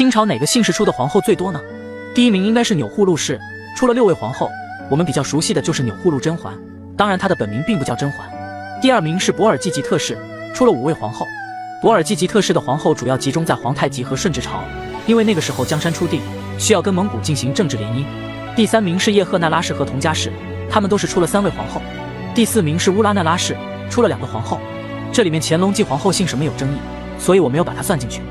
清朝哪个姓氏出的皇后最多呢？第一名应该是钮祜禄氏，出了六位皇后，我们比较熟悉的就是钮祜禄甄嬛，当然她的本名并不叫甄嬛。第二名是博尔济吉特氏，出了五位皇后。博尔济吉特氏的皇后主要集中在皇太极和顺治朝，因为那个时候江山初定，需要跟蒙古进行政治联姻。第三名是叶赫那拉氏和佟佳氏，他们都是出了三位皇后。第四名是乌拉那拉氏，出了两个皇后。这里面乾隆继皇后姓什么有争议，所以我没有把它算进去。